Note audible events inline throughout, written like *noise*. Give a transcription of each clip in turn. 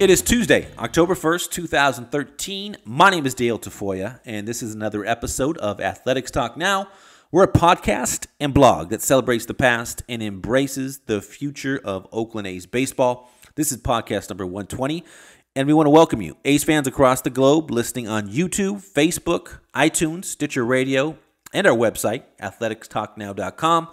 It is Tuesday, October 1st, 2013. My name is Dale Tafoya, and this is another episode of Athletics Talk Now. We're a podcast and blog that celebrates the past and embraces the future of Oakland A's baseball. This is podcast number 120, and we want to welcome you, A's fans across the globe, listening on YouTube, Facebook, iTunes, Stitcher Radio, and our website, athleticstalknow.com.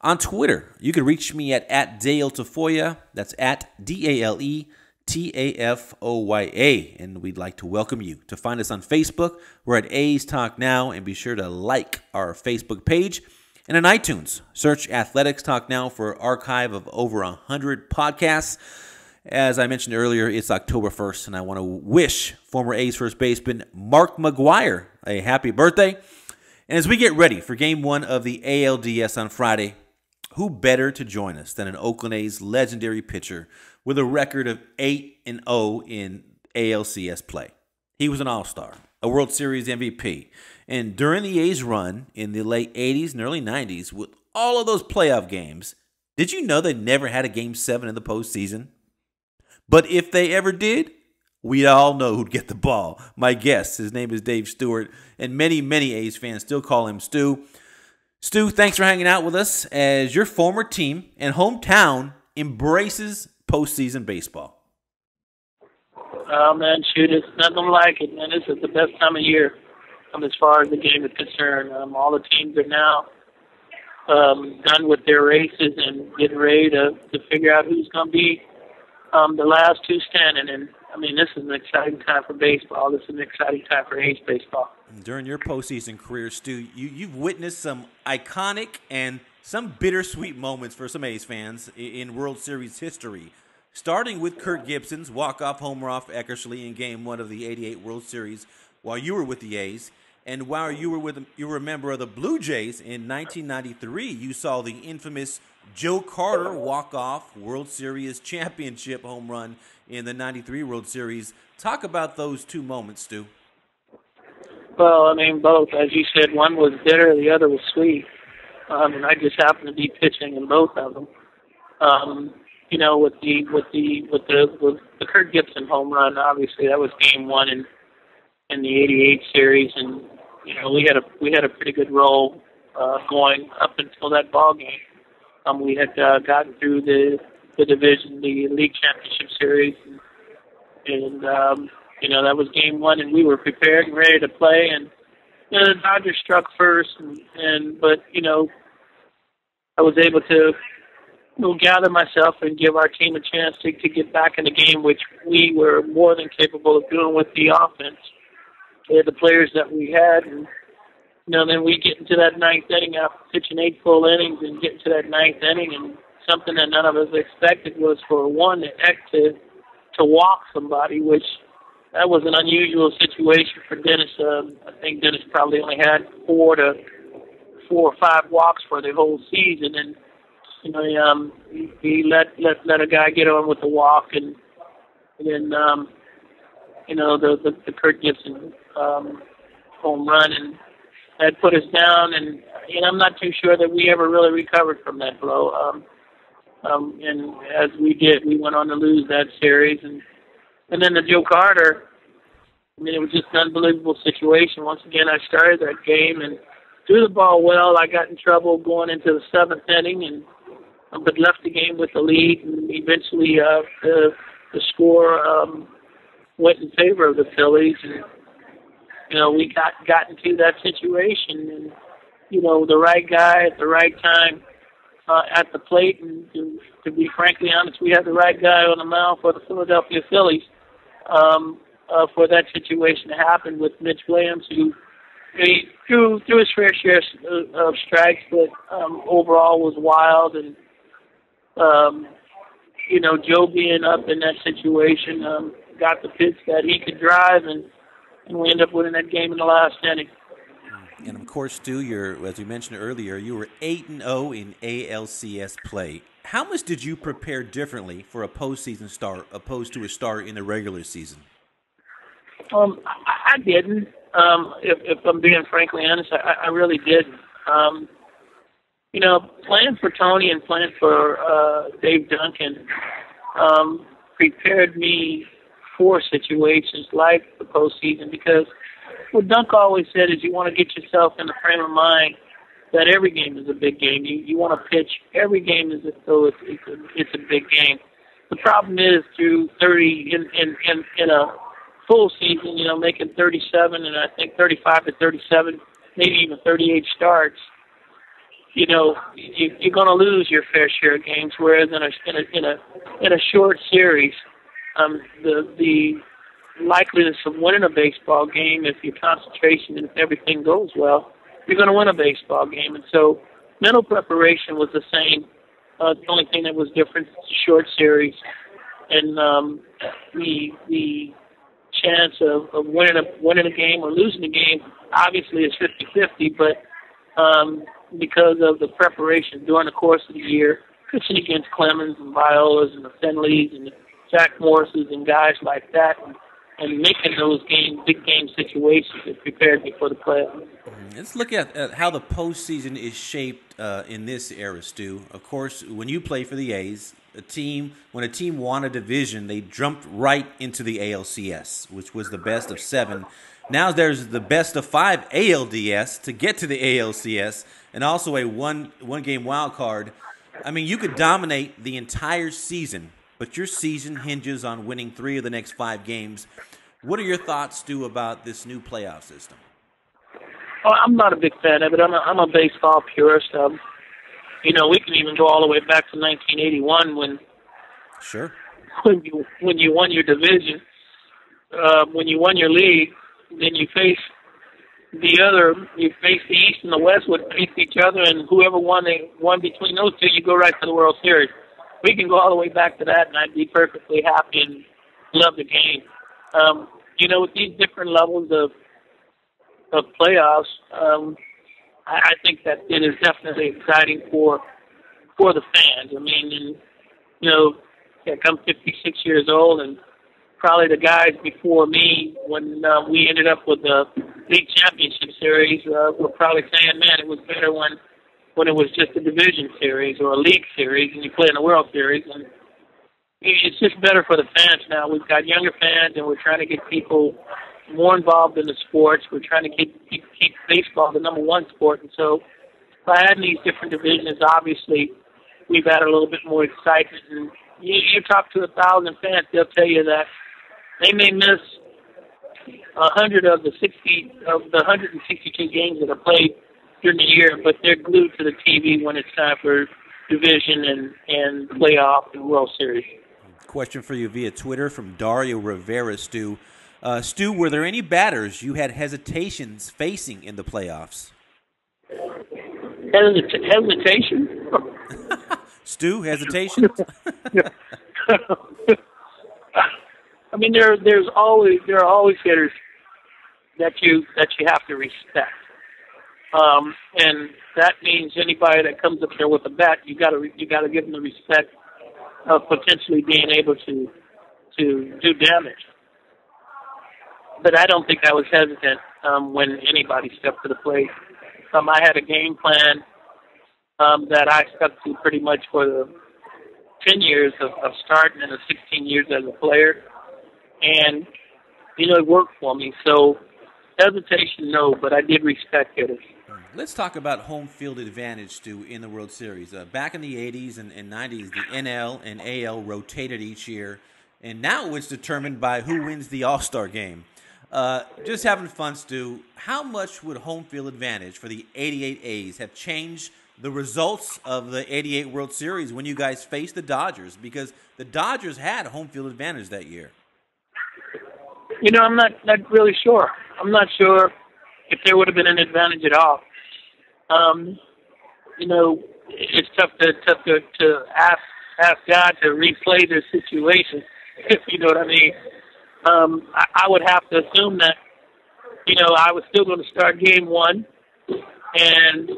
On Twitter, you can reach me at, at Dale Tafoya. That's at D A L E T A F O Y A. And we'd like to welcome you to find us on Facebook. We're at A's Talk Now, and be sure to like our Facebook page. And on iTunes, search Athletics Talk Now for an archive of over 100 podcasts. As I mentioned earlier, it's October 1st, and I want to wish former A's first baseman Mark McGwire a happy birthday. And as we get ready for game one of the ALDS on Friday, who better to join us than an Oakland A's legendary pitcher with a record of 8 and 0 in ALCS play? He was an All Star, a World Series MVP, and during the A's run in the late 80s and early 90s, with all of those playoff games, did you know they never had a game seven in the postseason? But if they ever did, we all know who'd get the ball. My guest, his name is Dave Stewart, and many, many A's fans still call him Stu. Stu, thanks for hanging out with us as your former team and hometown embraces postseason baseball. Oh man, shoot, it's nothing like it, man. This is the best time of year, um, as far as the game is concerned. Um, all the teams are now um, done with their races and getting ready to to figure out who's going to be um, the last two standing. And I mean, this is an exciting time for baseball. This is an exciting time for A's baseball. During your postseason career, Stu, you, you've witnessed some iconic and some bittersweet moments for some A's fans in World Series history. Starting with Kirk Gibson's walk-off homer off Eckersley in Game One of the '88 World Series, while you were with the A's, and while you were with you were a member of the Blue Jays in 1993, you saw the infamous Joe Carter walk-off World Series championship home run in the '93 World Series. Talk about those two moments, Stu. Well, I mean, both. As you said, one was bitter, the other was sweet. Um, and I just happened to be pitching in both of them. Um, you know, with the with the with the with the Kirk Gibson home run, obviously that was game one in in the '88 series, and you know we had a we had a pretty good roll uh, going up until that ball game. Um, we had uh, gotten through the the division, the league championship series, and, and um, you know that was game one, and we were prepared and ready to play. And the Dodgers struck first, and, and but you know, I was able to know, gather myself and give our team a chance to, to get back in the game, which we were more than capable of doing with the offense. We had the players that we had, and you know, then we get into that ninth inning after pitching eight full innings and get into that ninth inning, and something that none of us expected was for one to to walk somebody, which that was an unusual situation for Dennis. Um, I think Dennis probably only had four to four or five walks for the whole season, and you know, um, he, he let let let a guy get on with the walk, and, and then um, you know the the, the Kirk Gibson um, home run, and that put us down, and and I'm not too sure that we ever really recovered from that blow. Um, um, and as we did, we went on to lose that series, and and then the Joe Carter, I mean, it was just an unbelievable situation. Once again, I started that game and threw the ball well. I got in trouble going into the seventh inning, and um, but left the game with the lead. And eventually, uh, the the score um, went in favor of the Phillies, and you know we got got into that situation, and you know the right guy at the right time uh, at the plate. And to, to be frankly honest, we had the right guy on the mound for the Philadelphia Phillies um, uh, for that situation to happen with Mitch Williams, who he threw, threw his fair share of strikes, but um, overall was wild. And, um, you know, Joe being up in that situation um, got the pitch that he could drive, and, and we ended up winning that game in the last inning. And of course, Stu, you're, as we mentioned earlier, you were 8 and 0 in ALCS play. How much did you prepare differently for a postseason start opposed to a start in the regular season? Um, I, didn't. Um, if, if I'm being frankly honest, I, I really didn't. Um, you know, playing for Tony and playing for uh, Dave Duncan um, prepared me for situations like the postseason because what Dunk always said is you want to get yourself in the frame of mind that every game is a big game. You you want to pitch every game as though it's it's a, it's a big game. The problem is through 30 in in in, in a full season, you know, making 37 and I think 35 to 37, maybe even 38 starts. You know, you, you're going to lose your fair share of games. Whereas in a in a in a in a short series, um, the the likeliness of winning a baseball game if your concentration and if everything goes well, you're going to win a baseball game. And so mental preparation was the same. Uh, the only thing that was different is the short series and um, the the chance of, of winning a winning a game or losing a game obviously is 50-50, but um, because of the preparation during the course of the year, pitching against Clemens and Violas and the Finleys and the Jack Morrises and guys like that, and and making those game big game situations prepared me for the playoffs. Let's look at, at how the postseason is shaped uh, in this era, Stu. Of course, when you play for the A's, a team when a team won a division, they jumped right into the ALCS, which was the best of seven. Now there's the best of five ALDS to get to the ALCS, and also a one one game wild card. I mean, you could dominate the entire season but your season hinges on winning three of the next five games. What are your thoughts, Stu, about this new playoff system? Well, I'm not a big fan of it. I'm a, I'm a baseball purist. Um, you know, we can even go all the way back to 1981 when sure when you when you won your division, uh, when you won your league, then you face the other. You face the East and the West would face each other, and whoever won they won between those two, you go right to the World Series we can go all the way back to that, and I'd be perfectly happy and love the game. Um, you know, with these different levels of of playoffs, um, I, I think that it is definitely exciting for for the fans. I mean, and, you know, heck, I'm 56 years old, and probably the guys before me, when uh, we ended up with the league championship series, uh, were probably saying, "Man, it was better when." When it was just a division series or a league series and you play in a World Series. And it's just better for the fans now. We've got younger fans and we're trying to get people more involved in the sports. We're trying to keep keep, keep baseball the number one sport. And so by adding these different divisions, obviously we've added a little bit more excitement. And you, you talk to a thousand fans, they'll tell you that they may miss a hundred of the sixty of the hundred and sixty two games that are played during the year, but they're glued to the TV when it's time for division and and playoff and World Series. Question for you via Twitter from Dario Rivera, Stu. Uh, Stu, were there any batters you had hesitations facing in the playoffs? Hesit- hesitation? *laughs* Stu, hesitation? *laughs* I mean, there there's always there are always hitters that you that you have to respect. Um, and that means anybody that comes up there with a bat, you got to you got to give them the respect of potentially being able to to do damage. But I don't think I was hesitant um, when anybody stepped to the plate. Um, I had a game plan um, that I stuck to pretty much for the 10 years of, of starting and the 16 years as a player. And, you know, it worked for me. So hesitation, no, but I did respect it. Let's talk about home field advantage, Stu, in the World Series. Uh, back in the 80s and, and 90s, the NL and AL rotated each year, and now it's determined by who wins the All Star game. Uh, just having fun, Stu. How much would home field advantage for the 88 A's have changed the results of the 88 World Series when you guys faced the Dodgers? Because the Dodgers had home field advantage that year. You know, I'm not, not really sure. I'm not sure if there would have been an advantage at all um, you know, it's tough to tough to, to ask ask God to replay this situation. *laughs* If you know what I mean, um, I, I would have to assume that you know I was still going to start game one, and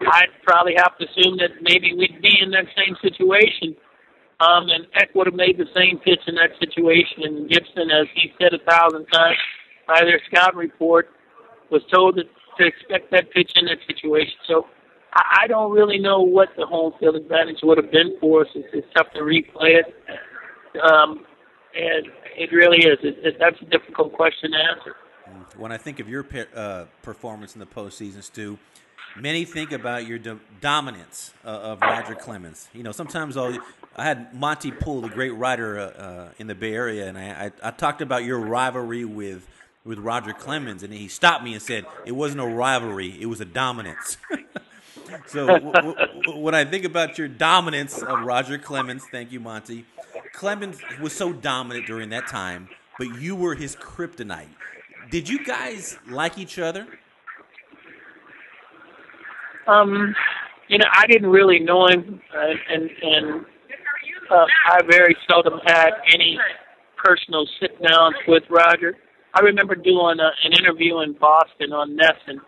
I'd probably have to assume that maybe we'd be in that same situation. Um, and Eck would have made the same pitch in that situation. And Gibson, as he said a thousand times by their scout report, was told that to expect that pitch in that situation. So I, I don't really know what the home field advantage would have been for us. It's, it's tough to replay it. Um, and it really is. It, it, that's a difficult question to answer. When I think of your uh, performance in the postseason, Stu, many think about your do- dominance uh, of Roger Clemens. You know, sometimes I'll, I had Monte Poole, the great writer uh, uh, in the Bay Area, and I, I, I, talked about your rivalry with with Roger Clemens, and he stopped me and said it wasn't a rivalry; it was a dominance. *laughs* so w- w- when I think about your dominance of Roger Clemens, thank you, Monte. Clemens was so dominant during that time, but you were his kryptonite. Did you guys like each other? Um, you know, I didn't really know him, uh, and and uh, I very seldom had any personal sit downs with Roger. I remember doing a, an interview in Boston on NESN,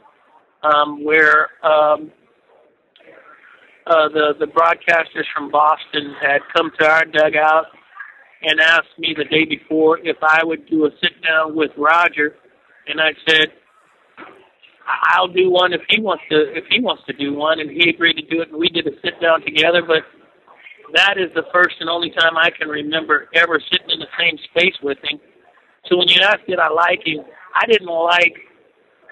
um, where um, uh, the the broadcasters from Boston had come to our dugout and asked me the day before if I would do a sit down with Roger, and I said I'll do one if he wants to if he wants to do one, and he agreed to do it, and we did a sit down together. But that is the first and only time I can remember ever sitting in the same space with him. So when you ask did I like him, I didn't like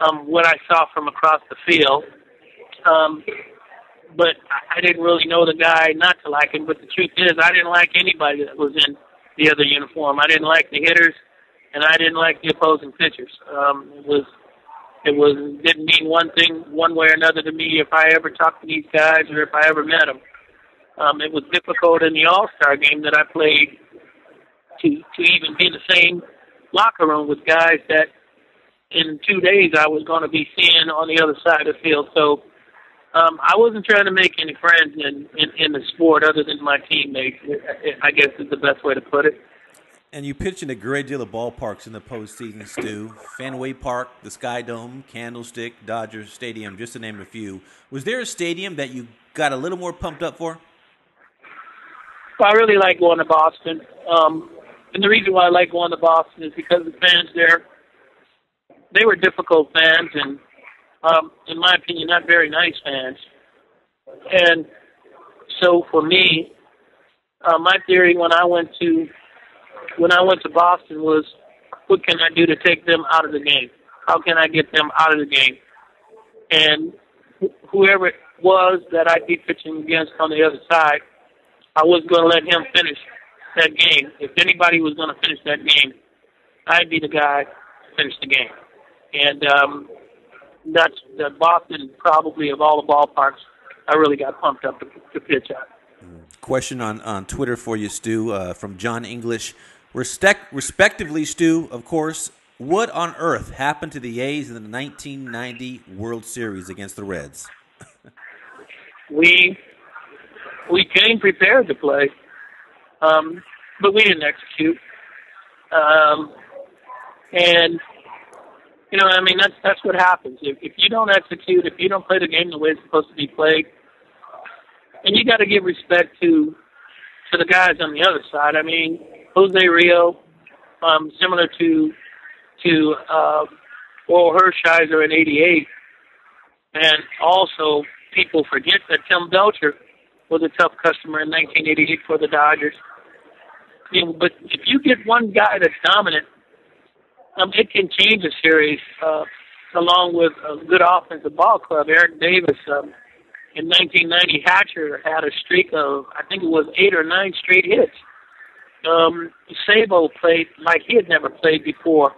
um, what I saw from across the field. Um, but I didn't really know the guy not to like him. But the truth is, I didn't like anybody that was in the other uniform. I didn't like the hitters, and I didn't like the opposing pitchers. Um, it was it was didn't mean one thing one way or another to me if I ever talked to these guys or if I ever met them. Um, it was difficult in the All Star game that I played to to even be the same locker room with guys that in two days I was going to be seeing on the other side of the field. So um, I wasn't trying to make any friends in, in in the sport other than my teammates. I guess is the best way to put it. And you pitched in a great deal of ballparks in the postseason, Stu. Fenway Park, the Sky Dome, Candlestick, Dodger Stadium, just to name a few. Was there a stadium that you got a little more pumped up for? Well, I really like going to Boston. Um, and the reason why I like going to Boston is because the fans there, they were difficult fans and, um, in my opinion, not very nice fans. And so for me, uh, my theory when I went to when I went to Boston was, what can I do to take them out of the game? How can I get them out of the game? And wh- whoever it was that I'd be pitching against on the other side, I was going to let him finish that game. If anybody was going to finish that game, I'd be the guy to finish the game. And um, that's that Boston probably of all the ballparks I really got pumped up to, to pitch at. Question on, on Twitter for you, Stu, uh, from John English. Respect, respectively, Stu, of course, what on earth happened to the A's in the 1990 World Series against the Reds? *laughs* we we came prepared to play, um, but we didn't execute. Um, and you know, I mean, that's that's what happens if if you don't execute, if you don't play the game the way it's supposed to be played, and you got to give respect to to the guys on the other side. I mean, Jose Rijo, um, similar to to uh, Orel Hershiser in '88, and also people forget that Tim Belcher was a tough customer in 1988 for the Dodgers. I mean, but if you get one guy that's dominant, um, it can change a series. Uh, along with a good offensive ball club, Eric Davis. Um, in 1990, Hatcher had a streak of I think it was eight or nine straight hits um, Sabo played like he had never played before.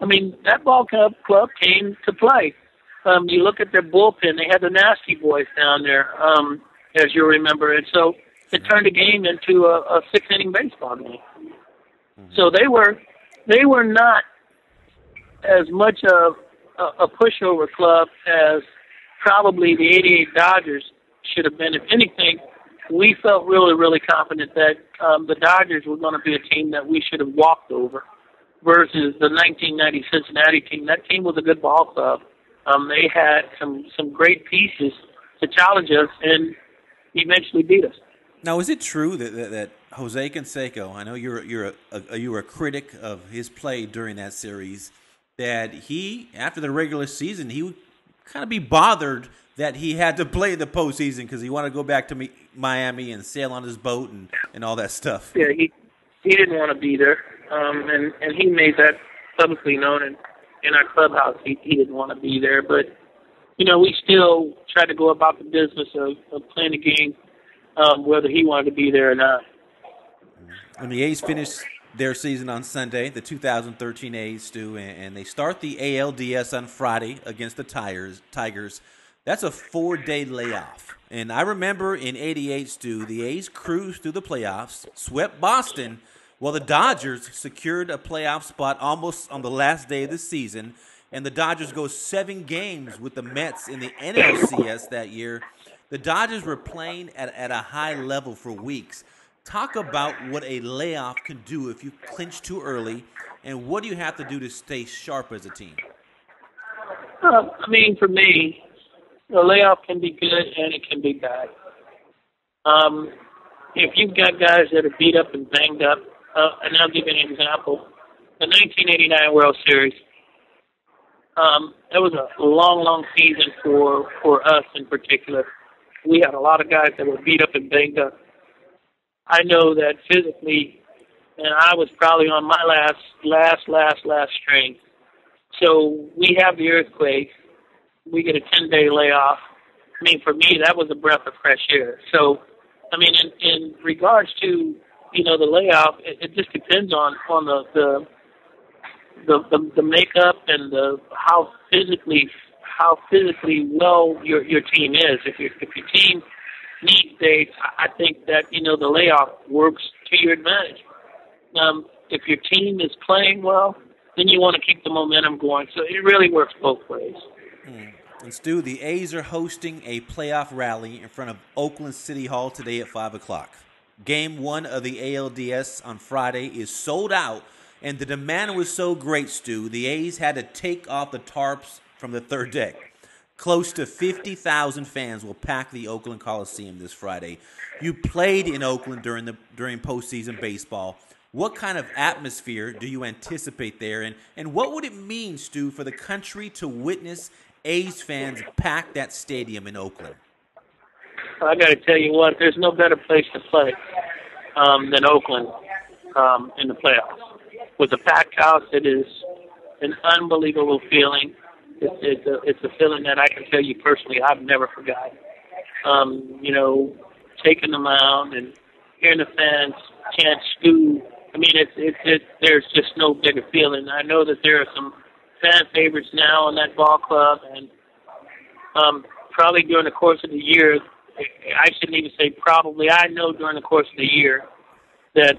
I mean, that ball club club came to play. Um, you look at their bullpen; they had the nasty boys down there, um, as you remember, and so it turned the game into a, a six inning baseball game. Mm-hmm. So they were they were not as much of a, a pushover club as probably the '88 Dodgers should have been. If anything, we felt really, really confident that um, the Dodgers were going to be a team that we should have walked over versus the 1990 Cincinnati team. That team was a good ball club. Um, they had some some great pieces to challenge us and eventually beat us. Now, is it true that that, that Jose Canseco? I know you're you're a, a, you were a critic of his play during that series. That he, after the regular season, he would kind of be bothered that he had to play the postseason because he wanted to go back to Miami and sail on his boat and, and all that stuff. Yeah, he he didn't want to be there. um, and and he made that publicly known in in our clubhouse. He he didn't want to be there, but you know we still tried to go about the business of, of playing the game, um, whether he wanted to be there or not. And the A's finished their season on Sunday, the 2013 A's, Stu, and they start the ALDS on Friday against the Tigers. Tigers. That's a four-day layoff. And I remember in '88, Stu, the A's cruised through the playoffs, swept Boston, while the Dodgers secured a playoff spot almost on the last day of the season. And the Dodgers go seven games with the Mets in the NLCS that year. The Dodgers were playing at, at a high level for weeks. Talk about what a layoff can do if you clinch too early, and what do you have to do to stay sharp as a team? Uh, I mean, for me, a layoff can be good and it can be bad. Um, if you've got guys that are beat up and banged up, uh, and I'll give you an example. The 1989 World Series, um, it was a long, long season for for us in particular. We had a lot of guys that were beat up and banged up. I know that physically, and I was probably on my last, last, last, last string. So we have the earthquake. We get a 10 day layoff. I mean, for me, that was a breath of fresh air. So, I mean, in, in regards to, you know, the layoff, it, it just depends on, on the, the, the, the, the makeup and the, how physically, how physically well your, your team is. If your, if your team needs dates, I think that you know the layoff works to your advantage. Um, if your team is playing well, then you want to keep the momentum going. So it really works both ways. Mm. And Stu, the A's are hosting a playoff rally in front of Oakland City Hall today at five o'clock. Game one of the ALDS on Friday is sold out, and the demand was so great, Stu, the A's had to take off the tarps from the third deck. Close to 50,000 fans will pack the Oakland Coliseum this Friday. You played in Oakland during the during postseason baseball. What kind of atmosphere do you anticipate there, and, and what would it mean, Stu, for the country to witness A's fans pack that stadium in Oakland? I got to tell you what, there's no better place to play um, than Oakland um, in the playoffs. With a packed house, it is an unbelievable feeling it's it's a it's a feeling that I can tell you personally I've never forgotten. Um, you know, taking the mound and hearing the fans chant "Stu." I mean, it's it's it, there's just no bigger feeling. I know that there are some fan favorites now in that ball club, and um, probably during the course of the year, I shouldn't even say probably. I know during the course of the year that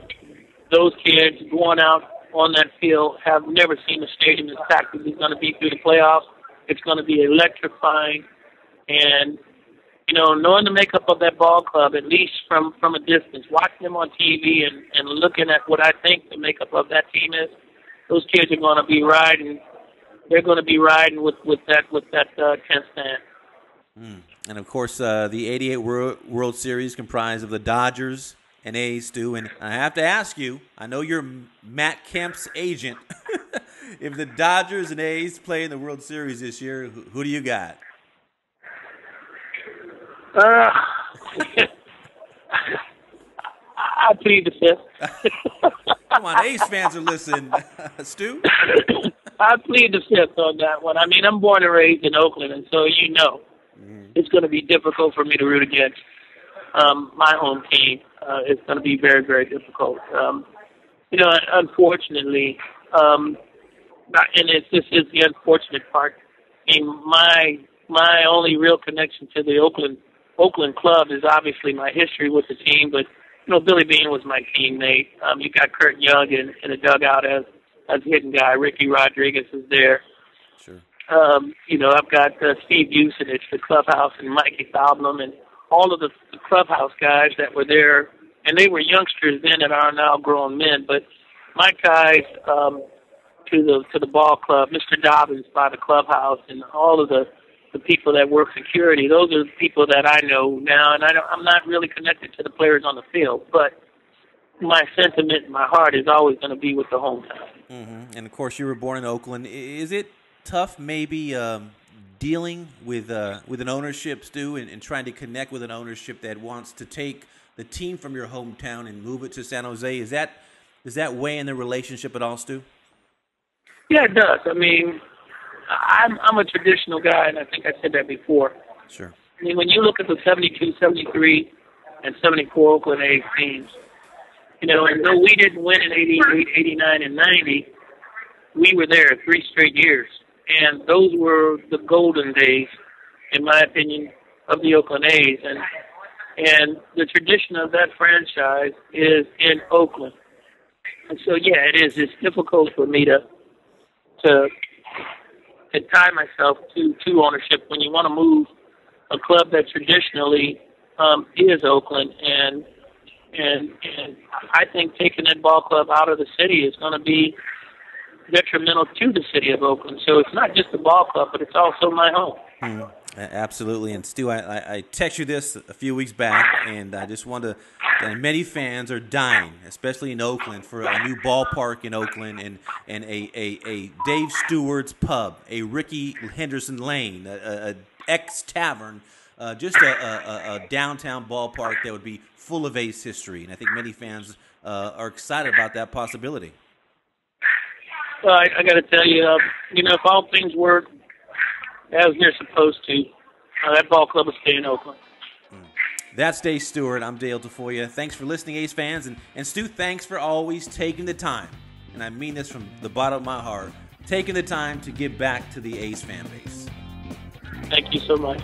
those kids going out on that field have never seen a stadium as packed as it's going to be through the playoffs. It's going to be electrifying, and you know, knowing the makeup of that ball club, at least from from a distance, watching them on TV and and looking at what I think the makeup of that team is, those kids are going to be riding. They're going to be riding with with that with that uh, tenth stand. Mm. And of course, uh, the '88 World, World Series comprised of the Dodgers, and A's, Stu. And I have to ask you, I know you're Matt Kemp's agent. *laughs* if the Dodgers and A's play in the World Series this year, who, who do you got? Uh, *laughs* I plead the fifth. *laughs* Come on, A's fans are listening, Stu. *coughs* I plead the fifth on that one. I mean, I'm born and raised in Oakland, and so you know mm-hmm. it's going to be difficult for me to root against um, my home team uh, it's going to be very, very difficult. Um, you know, unfortunately, um, and it's, this is the unfortunate part. I mean, my my only real connection to the Oakland Oakland club is obviously my history with the team, but you know, Billy Beane was my teammate. Um, you got Curt Young in, in the dugout as as hidden guy. Ricky Rodriguez is there. Sure. Um, you know, I've got uh, Steve Vucinich, the clubhouse, and Mikey Thalblum, and all of the, clubhouse guys that were there, and they were youngsters then and are now grown men. But my guys um, to the to the ball club, Mr. Dobbins by the clubhouse, and all of the the people that work security. Those are the people that I know now, and I don't, I'm not really connected to the players on the field, but my sentiment, my heart is always going to be with the hometown. Mm-hmm. And of course, you were born in Oakland. Is it tough, maybe? Um dealing with uh, with an ownership, Stu, and, and trying to connect with an ownership that wants to take the team from your hometown and move it to San Jose? Is that Does that weigh in the relationship at all, Stu? Yeah, it does. I mean, I'm I'm a traditional guy, and I think I said that before. Sure. I mean, when you look at the 72, 73, and 74 Oakland A's teams, you know, and though we didn't win in 88, 89, and 90, we were there three straight years. And those were the golden days, in my opinion, of the Oakland A's. And and the tradition of that franchise is in Oakland. And so, yeah, it is. It's difficult for me to to to tie myself to to ownership when you want to move a club that traditionally um, is Oakland, and and and I think taking that ball club out of the city is going to be detrimental to the city of Oakland. So it's not just the ball club, but it's also my home. Mm, absolutely. And Stu, I, I, I text you this a few weeks back, and I just want to. Many fans are dying, especially in Oakland, for a new ballpark in Oakland and, and a, a, a Dave Stewart's pub, a Rickey Henderson Lane, a, Eck's tavern, uh, just a, a, a, downtown ballpark that would be full of A's history. And I think many fans uh, are excited about that possibility. Well, I, I got to tell you, uh, you know, if all things work as they're supposed to, uh, that ball club will stay in Oakland. That's Dave Stewart. I'm Dale Tafoya. Thanks for listening, A's fans. And, and Stu, thanks for always taking the time, and I mean this from the bottom of my heart, taking the time to give back to the A's fan base. Thank you so much.